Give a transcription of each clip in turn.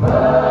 नमस्कार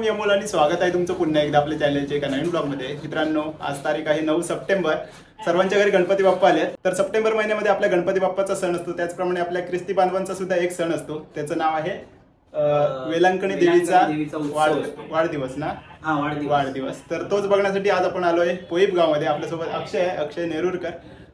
मी अमोल आणि स्वागत आहे तुमचं पुन्हा एकदा आपल्या चॅनलच्या एका नवीन ब्लॉगमध्ये मित्रांनो आज तारीख आहे नऊ सप्टेंबर. सर्वांच्या घरी गणपती बाप्पा आले. तर सप्टेंबर महिन्यामध्ये आपल्या गणपती बाप्पाचा सण असतो. त्याचप्रमाणे आपल्या ख्रिस्ती बांधवांचा सुद्धा एक सण असतो. त्याचं नाव आहे वेलांकणी देवीचा. वाढदिवस ना? हा वाढदिवस. वाढदिवस. तर तोच बघण्यासाठी आज आपण आलोय पोईप गावामध्ये. आपल्यासोबत अक्षय आहे अक्षय नेरुरकर.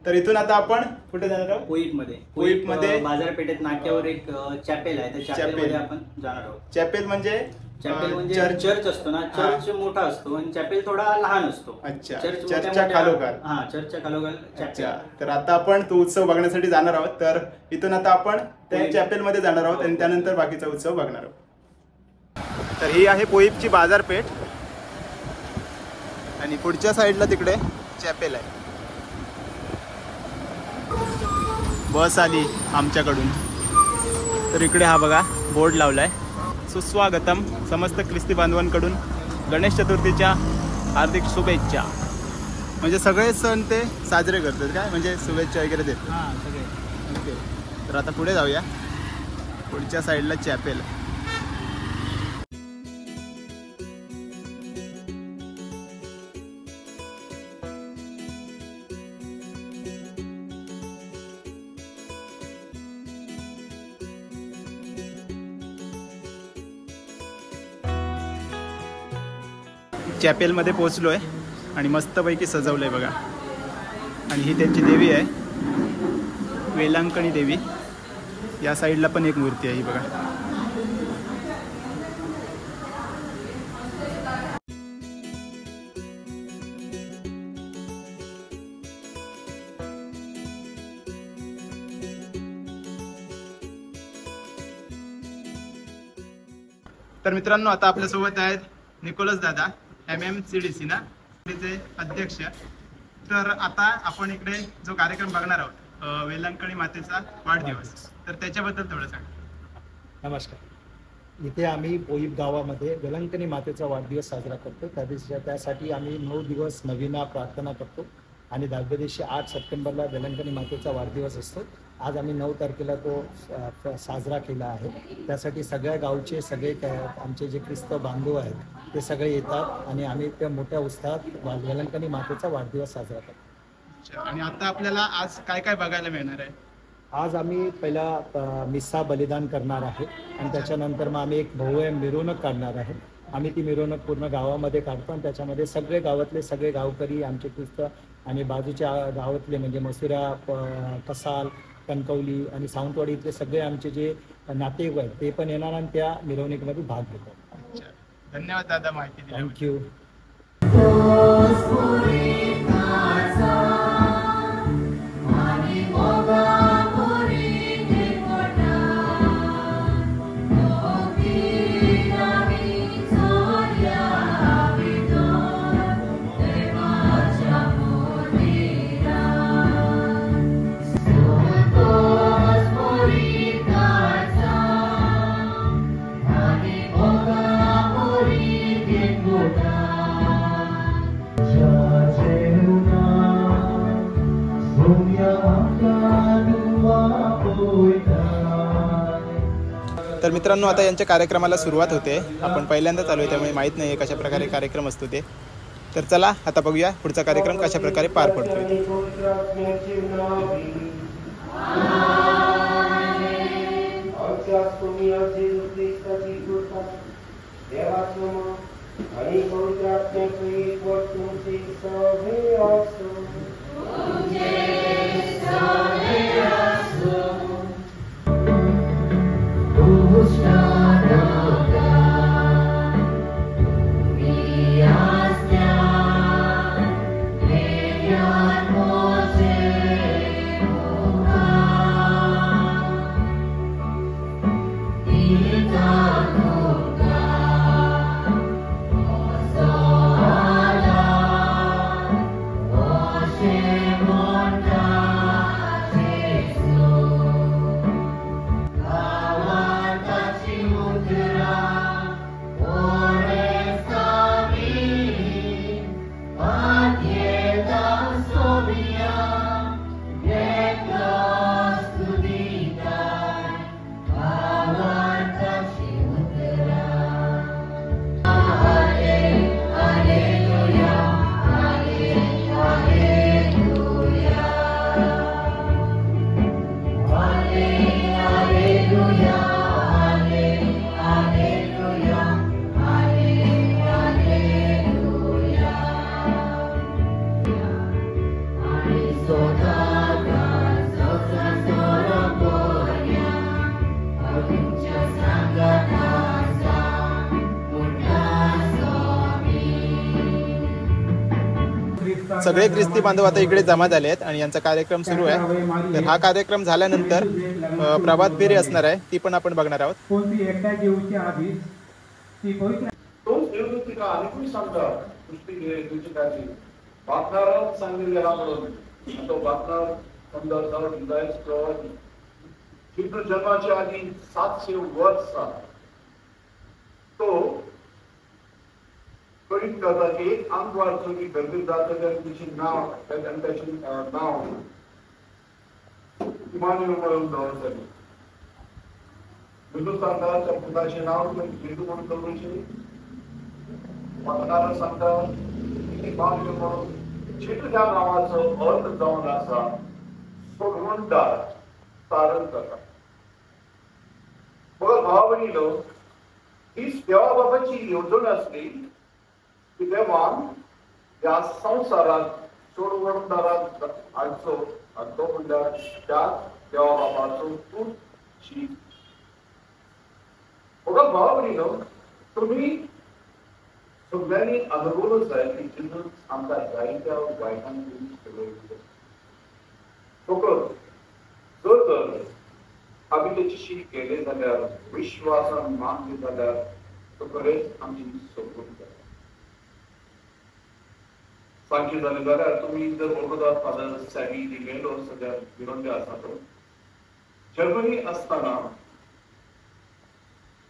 तर इथून आता आपण कुठे जाणार आहोत? कोईटमध्ये कोईटमध्ये- बाजारपेठेत नाक्यावर एक चॅपेल आहे. त्या चॅपेल. मध्ये. आपण जाणार आहोत. चॅपेल म्हणजे? चॅपेल म्हणजे चर्च. असतो ना. हा. चर्च मोठा असतो आणि चॅपेल थोडा लहान असतो. अच्छा. चर्च चर्चच्या खालोखाल. हा चर्चच्या खालोखाल अच्छा. चॅपेल. तर आता आपण तो उत्सव बघण्यासाठी जाणार आहोत. तर इथून आता आपण त्या. चॅपेल मध्ये जाणार आहोत आणि त्यानंतर बाकीचा उत्सव बघणार आहोत. तर ही आहे पोईपची बाजारपेठ. आणि पुढच्या साईडला तिकडे चॅपेल आहे. बस आली आमच्याकडून. तर इकडे हा बघा बोर्ड लावलाय. सुस्वागतम समस्त ख्रिस्ती बांधवांकडून गणेश चतुर्थीच्या हार्दिक शुभेच्छा. म्हणजे सगळे सण ते साजरे करतात काय? म्हणजे शुभेच्छा वगैरे देतात. हा ओके. तर आता पुढे जाऊया. पुढच्या साईडला चॅपेल. चॅपेलमध्ये पोचलो आहे आणि मस्तपैकी सजवलं आहे बघा. आणि ही त्यांची देवी आहे. वेलांकणी देवी. या साईडला पण एक मूर्ती आहे ही बघा. तर मित्रांनो आता आपल्यासोबत आहेत निकोलस दादा. M M C D C ना? चे अध्यक्ष. तर आता आपण इकडे जो कार्यक्रम बघणार आहोत वेलंकणी मातेचा वाढदिवस. तर त्याच्याबद्दल थोडं सांग. नमस्कार. इथे आम्ही पोईप गावामध्ये वेलंकणी मातेचा वाढदिवस साजरा करतो. त्या दिवशी त्यासाठी आम्ही नऊ दिवस नवीना प्रार्थना करतो. आणि दहाव्या दिवशी आठ सप्टेंबरला वेलंकणी मातेचा वाढदिवस असतो. आज आम्ही नऊ तारखेला तो साजरा केला आहे. त्यासाठी सगळ्या गावचे सगळे आमचे जे ख्रिस्त बांधव आहेत ते सगळे येतात आणि आम्ही त्या मोठ्या उत्साहात वेलंकणी मातेचा वाढदिवस साजरा करतो. आणि आता आपल्याला आज काय काय बघायला मिळणार आहे? आज आम्ही पहिला मिस्सा बलिदान करणार आहे आणि त्याच्यानंतर मग आम्ही एक भव्य मिरवणूक काढणार आहे. आम्ही ती मिरवणूक पूर्ण गावामध्ये काढतो आणि त्याच्यामध्ये सगळे गावातले सगळे गावकरी आमचे ख्रिस्त आणि बाजूच्या गावातले म्हणजे मसुरा कसाल कणकवली आणि सावंतवाडी इथले सगळे आमचे जे नातेवाईक आहेत ते पण येणार आणि त्या मिरवणुकीमध्ये भाग घेतात. अच्छा. धन्यवाद दादा माहिती दिल्याबद्दल. थँक्यू मित्रांनो आता यांच्या कार्यक्रमाला सुरुवात होते. आपण पहिल्यांदा चालू आहे त्यामुळे माहीत नाही कशा प्रकारे कार्यक्रम असतो ते. तर चला आता बघूया पुढचा कार्यक्रम कशा प्रकारे पार पडतो सगळे ख्रिस्ती बांधव आता इकडे जमा झाले आहेत आणि यांचा कार्यक्रम सुरू आहे. तर हा कार्यक्रम झाल्यानंतर प्रभात फेरी असणार आहे ती पण आपण बघणार आहोत. कोणती एकट्या जेवची आधीच ती पवित्र तोच देवदूतिका आणखी सांगता दृष्टी घे तुझी काळजी बातनारात सांगितले हा म्हणून तो बातनार सुंदर हृदयास प्रवाही हिंदू जन्माच्या आधी सातशे वर्ष तो कळीत करता की एक अंग वाचतो की गरजेत जातं तर तिची नाव त्या ग्रंथाची अं, नाव नाव हिंदू म्हणून करूची मतदार सांगतात की म्हणून चित्र त्या नावाचं अर्थ जाऊन असा सोडवणदार तारण करतात बघा बहिणी लोक ही देवाबाबाची योजना असली की तेव्हा या संसारात सोडवणदारात आणतो आणि तो म्हणल्यार त्या देवाबाबाचो तूं शीत बघा भाव बहिणीनो तुम्ही सगळ्यांनी अनुभवच जाय की जिथून आमच्या जायत्या वायटांनी सगळे फकत जर तर आम्ही त्याच्याशी केले जाल्यार विश्वासान मानले जाल्यार तो खरेंच आमची सोपून जाता सांगचे जाले जाल्यार तुम्ही जर वळखतात फादर सॅमी डिमेलो सगळ्यात विनंती आसा तो जर्मनी असताना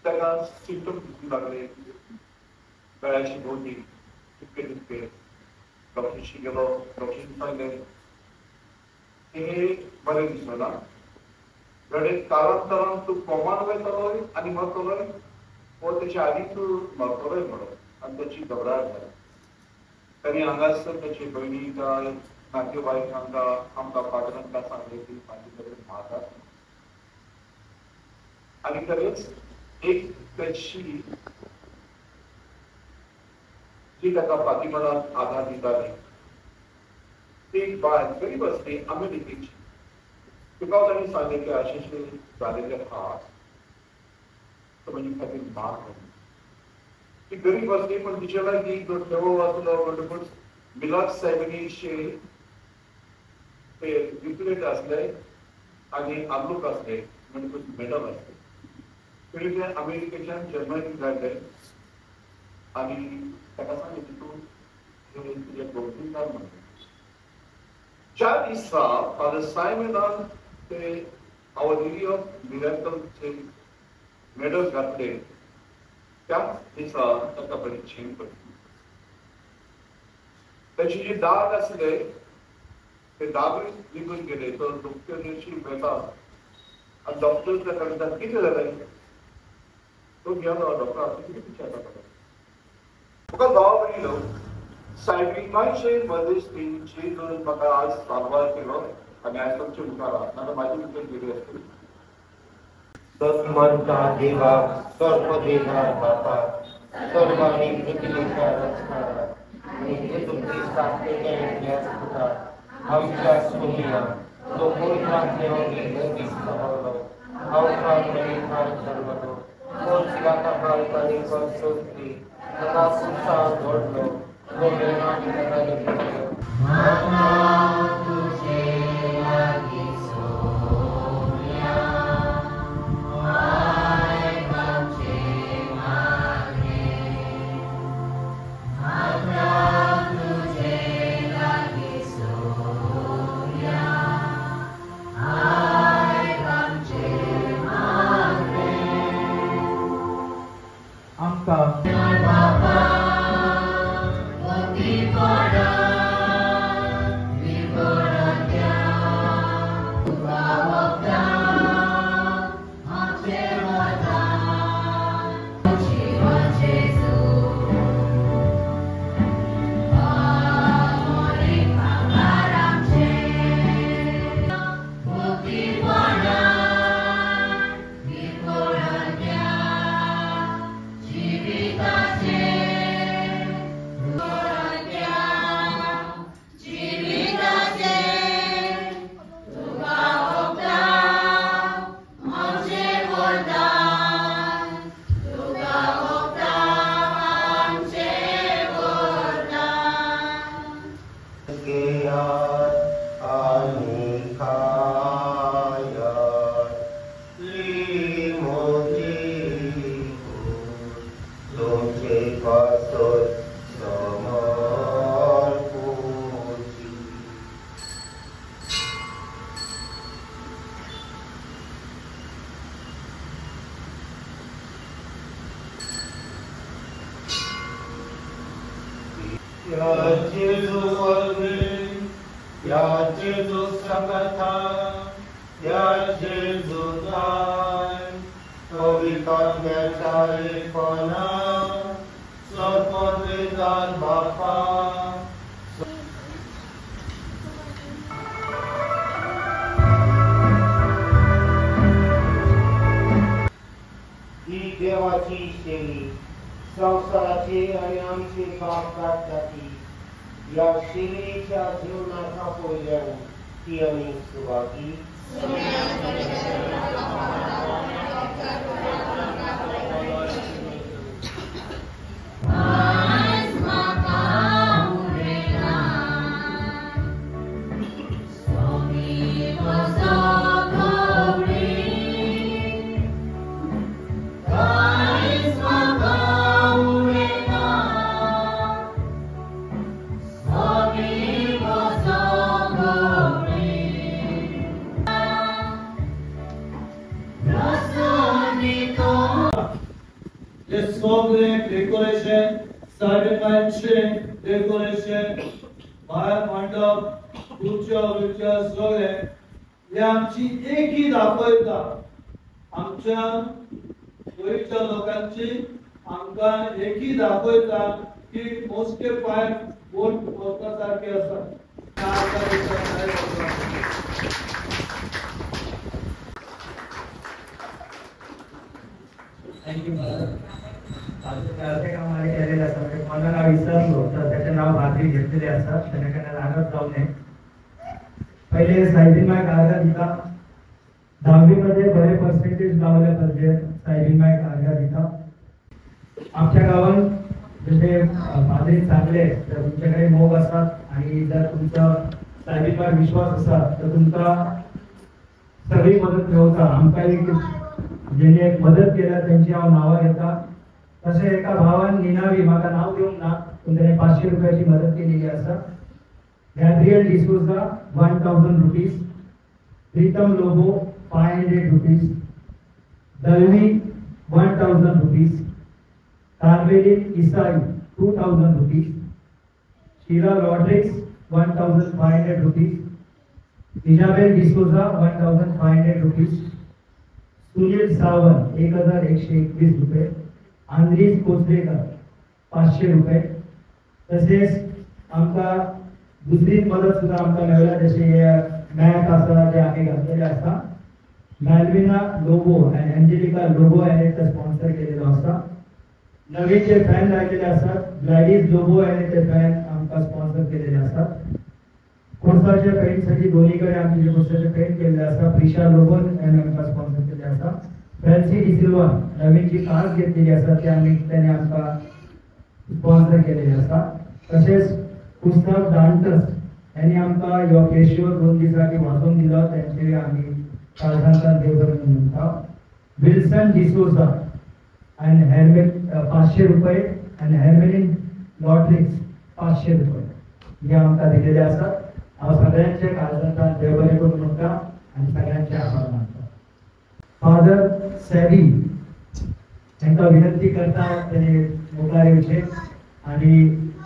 त्याला सिम्पटम दिसू लागले. गळ्याची भोवती तितके तितके डॉक्टरशी गेलो डॉक्टरशी सांगले. हे बरें दिसना गडे कारण तूं कोमान वयतलोय आनी मरतलोय व तेच्या आधी तूं मरतलोय म्हणून. आनी त्याची घबराट जाली तरी हांगासर त्याची बहिणी काय नातेवाईकांका आमकां पाटलांका सांगले की माझी कडेन म्हातार आणि खरेच एक त्याची जी त्याचा पाठिंबाला आधार दिताली ती एक बाय गरीब असते अमेरिकेची. तुका त्यांनी सांगले की अशेशे जालेले आहात तो म्हणजे खातीर मार म्हणून ती गरीब असली पण तिच्या ही जो ठेवो वाचलो म्हणटकूच मिलाद साहेबांनीशे ते डिप्युटेड असले आणि आमलूक असले म्हणटकूच मेडल असले. तरी ते अमेरिकेतल्यान जर्मनी घातले आणि त्याला सांगितलं तू हे तुजे भोवतीकार म्हणून ज्या दिसा फादर सायमेनान ते आवर ऑफ मिरॅकलचे मेडल घातले त्याच दिसा ताका बरी झेम पडली त्याचे जे दाग आसले ते दागूय निघून गेले तो डॉक्टरशी भेटा आनी डॉक्टर त्या म्हणतात किती झालंय तो गेलो डॉक्टर कितें किती विचारता पडला तुका गावा बघितलो सायबिकांचे मध्यस्थींची जर म्हाका आज सारवार केलो आनी आयज तुमचे मुखार आहात नाजाल्यार माझी मुखेल गेली असतील तत्मंता देवा सर्व देणार बापा सर्वांनी पृथ्वीचा रचणारा नित्य तुमची स्थापनेच्या यज्ञात होता आमच्या सोनिया तो पूर्ण देवाने गती समवलो अवकाळी फार सर्वलो तो शिलाका बालकाने पण सोडली तथा सुसा जोडलो तो निर्माण करायला गेलो देवाची शेळी संसाराचे आणि आमचे पाप काढण्याची या शेळीच्या जीवनाचा पोल्यावर ती आम्ही सुरुवाती साडेपाचशे डेकोरेशन भायर मंडप खुर्च्या बिर्च्या सगळे हे आमची एकी दाखयता आमच्या गोंयच्या लोकांची आमकां एकी दाखयता की मोजके पांय बोट वचपा सारके आसा थँक्यू कार्यक्रमाने केलेले असतात ते मला नाव विसरलो तर त्याचे नाव भाकरी घेतलेले असतात त्याच्याकडे राहत जाऊ नये पहिले सायबीनमाय कागद दहावीमध्ये बरे पर्सेंटेज लावले पाहिजे सायबीनमाय कागद आमच्या गावात जसे फादरी चांगले तर तुमच्याकडे मोग असतात आणि जर तुमचा सायबीनमाय विश्वास असतात तर तुमचा सगळी मदत ठेवता आमका एक ज्यांनी एक मदत केल्या त्यांची हांव नावं घेता तशें एका भावान निनावी म्हाका नाव दिवंक ना पूण ताणें पांचशे रुपयाची मदत केलेली आसा Gabriel D'Souza one thousand rupees Pritam Lobo five hundred rupees Dalvi one thousand rupees Carmeline इसाई two thousand rupees Sheela Rodrigues one thousand five hundred rupees Isabel D'Souza one thousand five hundred rupees Sunil Sawant एक हज़ार एकशे एकवीस रुपये आंद्रीज कोचरेकर पाचशे रुपये. तसेच आमका दुसरी मदत सुद्धा आमका मेळ्ळ्या जशी मॅट आसा जे आम्ही घातलेले आसा. मॅल्विना लोबो आणि एंजेलिका लोबो यांनी ते स्पॉन्सर केलेलो आसा. नवीन जे फॅन लायलेले असतात ग्लॅडीज लोबो यांनी ते फॅन आमका स्पॉन्सर केलेले असतात कोर्साच्या पेंटसाठी दोन्हीकडे आम्ही जे कोर्साचे पेंट केलेले असतात प्रिशा लोबो यांनी आमका स्पॉन्सर केले असतात फ्रॅन्सी डिसिल्वा नवीनची कार घेतलेली असतात त्या निमित्ताने त्याने आमका स्पॉन्सर केलेले असतात तसेच पुस्तक डांटस यांनी आमकां ह्यो केशव दोन दिसांनी वाचून दिलो त्यांचे आम्ही काळजांतल्यान देव बरें म्हणटा विल्सन डिसोसा अँड हेल्मेट पाचशे रुपये अँड हेल्मेलिन लॉटरीज पाचशे रुपये. हे आमकां दिलेले असतात हांव सगळ्यांचे काळजांतल्यान देव बरें करून म्हणटा आनी सगळ्यांचे आभार मानता. फादर सॅडी त्यांना विनंती करता त्याने मुखार विषय आणि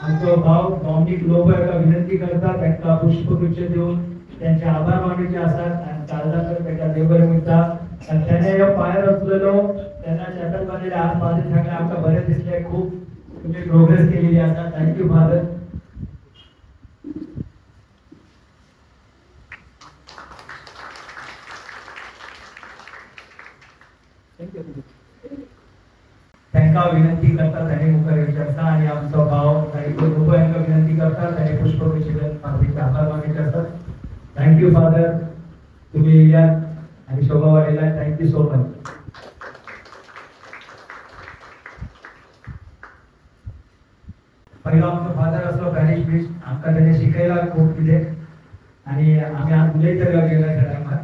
आमचो भाव डॉमिनिक लोबो एका विनंती करता त्यांना पुष्पगुच्छ देऊन त्यांचे आभार मानूचे असतात आणि काळजांतल्यान तर त्यांना बरें मिळतात आनी तेणे ह्यो पायर असलेलो त्यांना चॅपल बांदिल्ले आज माझे सांगले आमकां बरें दिसले खूप तुम्ही प्रोग्रेस केलेली आसा थँक्यू फादर त्यांना विनंती करता ताणे मुखार विचारता आणि आमचा भाव काही लोक यांना विनंती करतात ताणे पुष्प विचलन फादरीचे आभार मानूचे असतात थँक्यू फादर तुम्ही या आणि शोभा वाडयला थँक्यू सो मच पहिला आमचो फादर असलो पॅरिश प्रिस्ट आमकां ताणे शिकयला खूब कितें आनी आमी आज उलयतलो गेल्या त्या टायमार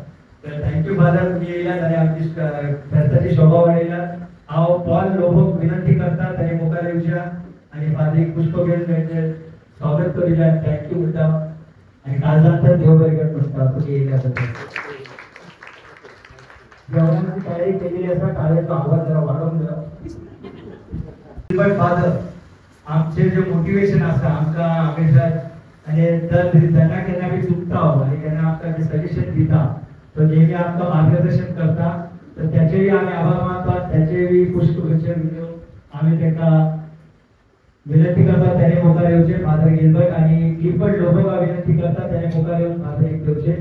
तर थँक्यू फादर तुम्ही येयलात आनी आमची फेस्ताची शोभा वाडयलात हांव पॉल लोबोक विनंती करता ताणे मुखार येवच्या आनी फादरीक पुष्प घेवन तांचे स्वागत करूया थँक्यू म्हणटा आणि काळजांत देव बरें म्हणटा तुम्ही येयल्या बद्दल जेवणाची तयारी केलेली असा काळेचा आवाज जरा वाढवून द्या फादर आमचे जे मोटिवेशन आसा आमकां हमेशा तर त्यांना जेन्ना केन्ना चुकता चुकता आणि त्यांना आमकां जे सजेशन दिता. तो नेहमी आमकां मार्गदर्शन करता. तर त्याचेही आम्ही आभार मानतात त्याचेही पुष्पगुच्छ घेऊन आम्ही त्यांना विनंती करतात त्याने मोकार येऊचे फादर गिलबर्ट आणि गिलबर्ट लोकोबा विनंती करतात त्याने मोकार येऊन फादर एक येऊचे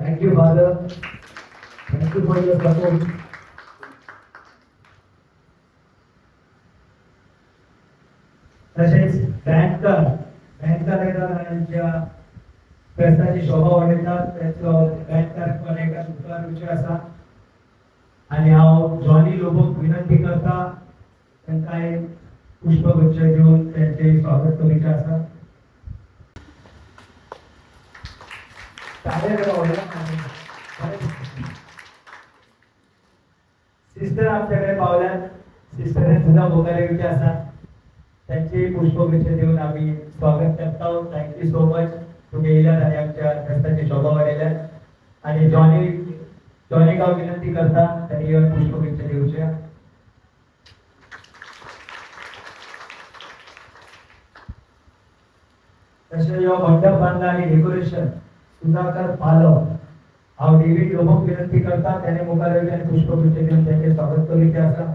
thank you father thank you for your support तसेच बँकर बँकर येतात यांच्या शोभा वाडयतात त्याचो बँकर पण एका उपकार विषय आसा आणि हांव जॉनी लोबोक विनंती करता तांकां एक पुष्पगुच्छ दिवन त्यांचे स्वागत करूचे आसा सिस्टर आमच्याकडे पावल्यात. सिस्टरीन सुद्धा भोगाले आसा त्यांचे पुष्पगुच्छ देऊन आम्ही स्वागत करत. आहोत थँक्यू सो मच तुम्ही येयल्यात आणि आमच्या रस्त्याची शोभा वाडयल्यात आणि जॉनी जॉनी गाव विनंती करता त्यांनी येऊन पुष्पगुच्छ देऊच्या तशें जेव्हा मंडप बांधला आणि डेकोरेशन. सुधाकर पालव. हा डेव्हिड लोभक विनंती करता त्याने मुखार येवन पुष्पगुच्छ देऊन त्यांचे स्वागत करूचे आसा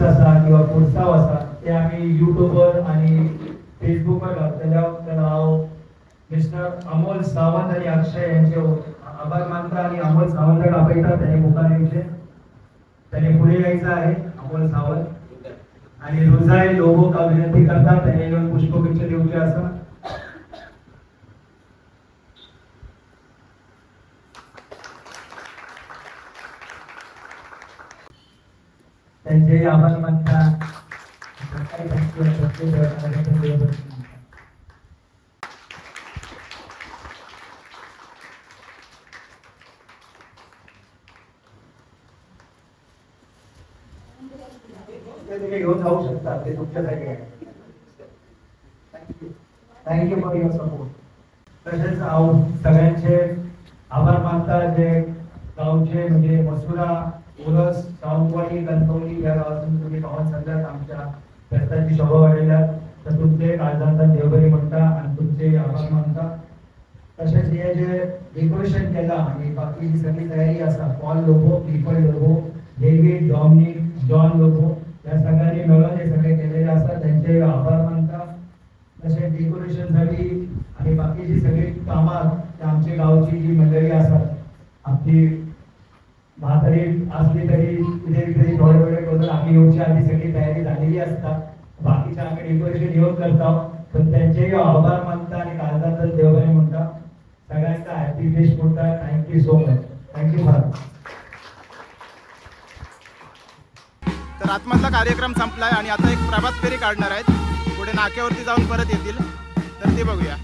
लिस्ट असा किंवा पुरसाव असा ते आम्ही युट्यूबवर आणि फेसबुकवर घालतो त्याला हांव मिस्टर अमोल सावंत आणि अक्षय यांचे हो- आभार मानता आणि अमोल सावंत आपयता त्याने मुखार येवचे त्याने पुढे यायचं आहे अमोल सावंत. आणि रुजाय लोबोक हांव विनंती करतात त्याने येऊन पुष्पगुच्छ देऊचे आसा त्यांचे आभार मानता ते तुम्ही घेऊन जाऊ शकता ते तुमच्यासाठी आहे थँक्यू फॉर युअर सपोर्ट तसेच हांव सगळ्यांचे आभार मानता जे गावचे म्हणजे मसुरा उरस सावंतवाडी कणकवली या गावातून तुम्ही पावन सांगतात आमच्या फेस्ताची शोभा वाढवल्यात तर तुमचे काळजांचा देवबरी म्हणता आणि तुमचे आभार मानता. तसेच हे जे डेकोरेशन केला आणि बाकी सगळी तयारी असा पॉल लोबो पीपल लोबो डेव्हिड डॉमिनिक जॉन लोको या सगळ्यांनी मिळून हे सगळे केलेले असतात त्यांचे आभार मानता. तसेच डेकोरेशनसाठी आणि बाकीची सगळी कामां त्या आमच्या गावची जी मंडळी असतात. आपली म्हातारी असली तरी कितें थोडे थोडे करून आम्ही येवची आधी सगळी तयारी झालेली असतात. बाकीचे आम्ही डेकोरेशन येऊन करता पण त्यांचेही आभार मानता आणि काळजात देवाने म्हणता. सगळ्यांचा हॅपी विश म्हणता. Thank you so much thank you फार तर आतमधला कार्यक्रम संपलाय आणि आता एक प्रभात फेरी काढणार आहेत. पुढे नाक्यावरती जाऊन परत येतील. तर ते बघूया.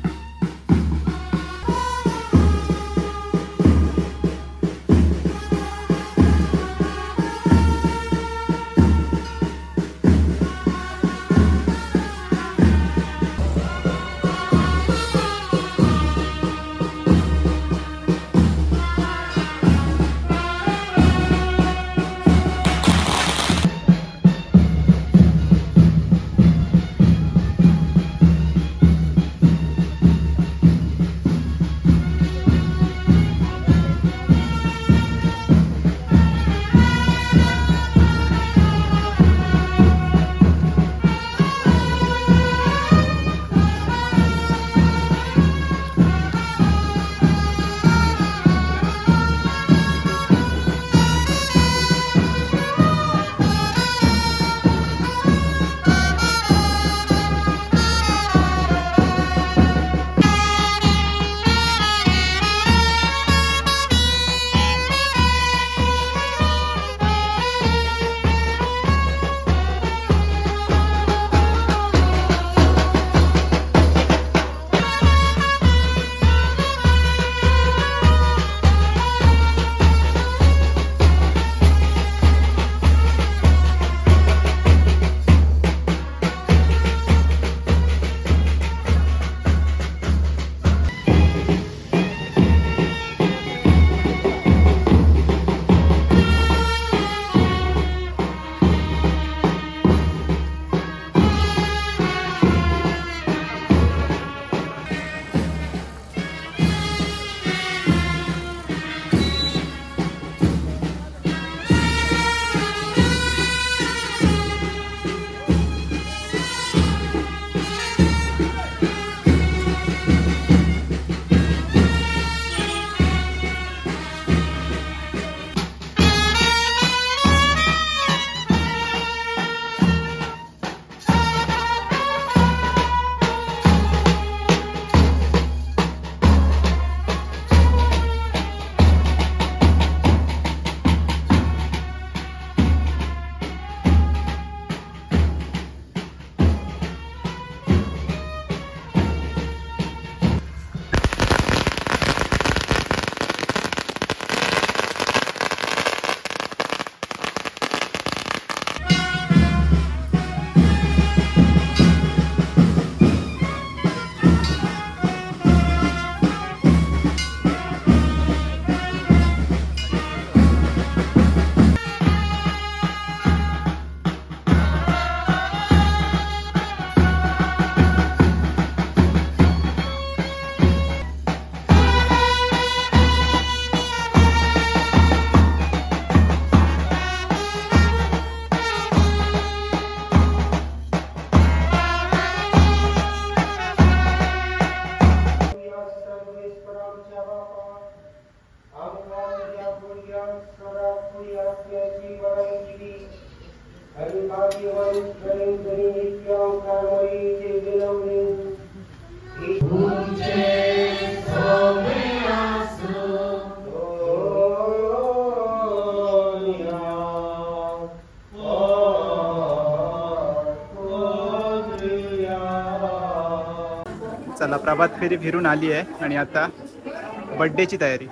गावात फेरी फिरून आली आहे आणि आता बड्डेची तयारी.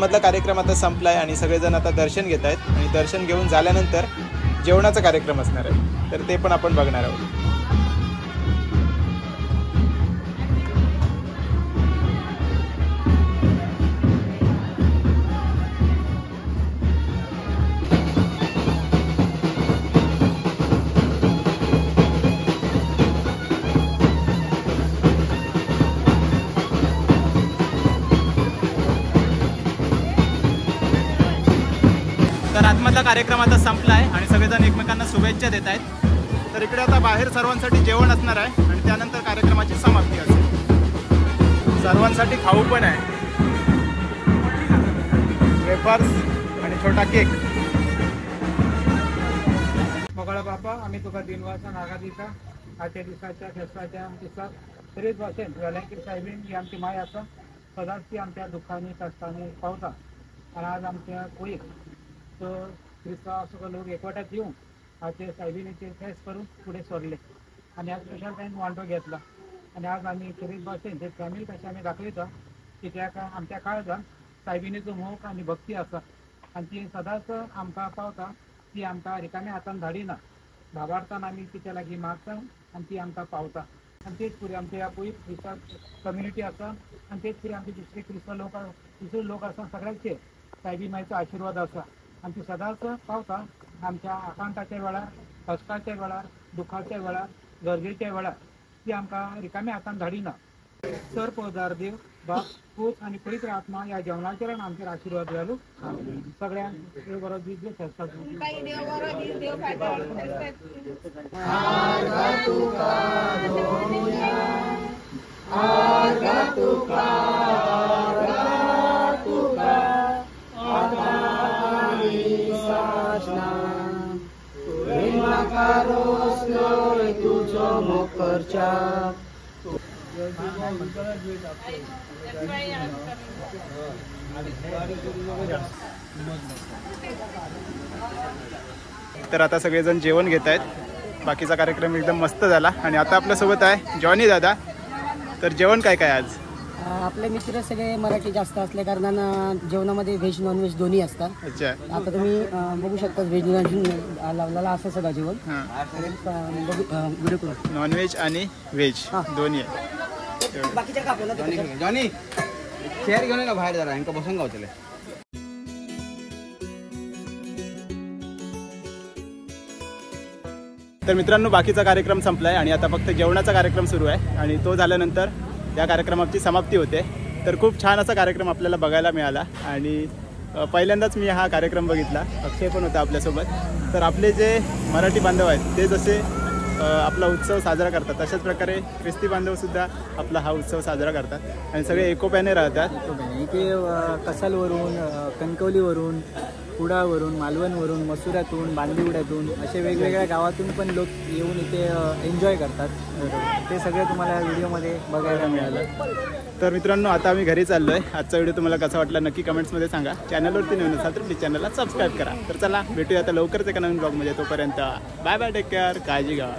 आतमधला कार्यक्रम आता संपलाय आणि सगळेजण आता दर्शन घेत आहेत आणि दर्शन घेऊन झाल्यानंतर जेवणाचा कार्यक्रम असणार आहे. तर ते पण आपण बघणार आहोत. तर कार्यक्रम आता संपला आहे आणि सगळेजण एकमेकांना शुभेच्छा देत आहेत. तर इकडे आता बाहेर सर्वांसाठी जेवण असणार आहे आणि त्यानंतर कार्यक्रमाची समाप्ती असेल सर्वांसाठी खाऊ पण आहे. वेफर्स आणि छोटा केक मोकळा बापा आम्ही तुका दिनवासा नागा दिसा. आजच्या दिसाच्या फेस्ताच्या दिसाक तरीच भाशेन वेलांकीर साहेबीन जी आमची माय आसा सदांच ती आमच्या दुखांनी कश्टांनी पावता आणि आज आमच्या कोईक तो क्रिस्तांव लोक एकवटात येऊन आजचे साहेबीनीचे फेस करून पुढे सरले आणि आज स्पेशल टाईम वांटो घेतला. आणि आज आम्ही खरीच भाशेन जे फॅमिली कशें आमी दाखयता की त्या का आमच्या काळजान सायबिणीचो मोग आनी भक्ती आसा आनी ती सदांच आमकां पावता ती आमकां रिकाम्या हातान धाडिना भावार्थान आमी तिच्या लागीं मागता आनी ती आमकां पावता आनी तेच फुडें आमच्या ह्या पयस क्रिस्तांव कम्युनिटी आसा आनी तेच फुडें आमचे दुसरे क्रिस्तांव लोक दुसरे लोक आसा सगळ्यांचे सायबी मायचो आशिर्वाद आसा आनी ती सदांच पावता आमच्या आकांताच्या वेळार कश्टाच्या वेळार दुखाच्या वेळार गरजेच्या वेळार ती आमकां रिकाम्या हातान धाडिना. सर पदार देव बाप पूत आनी पवित्र आत्मा ह्या जेवणाचेर आमचेर आशिर्वाद घालू सगळ्यांक देव बरो दीस दिवं फेस्ताचो तर आता सगळेजण जेवण घेत आहेत. बाकीचा कार्यक्रम एकदम मस्त झाला. आणि आता आपल्यासोबत आहे जॉनी दादा. तर जेवण काय काय आज? आपले मित्र सगळे मराठी जास्त असल्या कारणानं जेवणामध्ये व्हेज नॉनव्हेज दोन्ही असतात. अच्छा. आता तुम्ही अं, बघू शकता व्हेज नॉन लावलेला असं सगळं जेवण. हां. अं, बघू अं, व्हिडिओ करू. नॉनव्हेज आणि व्हेज हां. दोन्ही आहे. बाकीच्या का आपल्याला ते कशात? जॉनी चेअर घेऊन ये ना बाहेर जरा यांका बसून गावतले तर मित्रांनो बाकीचा कार्यक्रम संपलाय आणि आता फक्त जेवणाचा कार्यक्रम सुरू आहे. आणि तो झाल्यानंतर या कार्यक्रमाची समाप्ती होते. तर खूप छान असा कार्यक्रम आपल्याला बघायला मिळाला. आणि पहिल्यांदाच मी हा कार्यक्रम बघितला. अक्षय पण होता आपल्यासोबत. तर आपले जे मराठी बांधव आहेत ते जसे आपला उत्सव साजरा करतात तशाच प्रकारे ख्रिस्ती बांधवसुद्धा आपला हा उत्सव साजरा करतात. आणि सगळे एकोप्याने राहतात. इथे कसालवरून कणकवलीवरून कुडावरून मालवणवरून मसुऱ्यातून बांदिवड्यातून असे वेगवेगळ्या गावातून पण लोक येऊन इथे एन्जॉय करतात. ते सगळं तुम्हाला व्हिडिओमध्ये बघायला मिळालं. तर मित्रांनो आता आम्ही घरी चाललो आहे आजचा व्हिडिओ तुम्हाला कसा वाटला नक्की कमेंट्समध्ये सांगा. चॅनलवरती नवीन असाल तर प्लीज चॅनलला सबस्क्राईब करा. तर चला भेटूया आता लवकरच एका नवीन ब्लॉगमध्ये तोपर्यंत बाय बाय टेक केअर काळजी घ्या.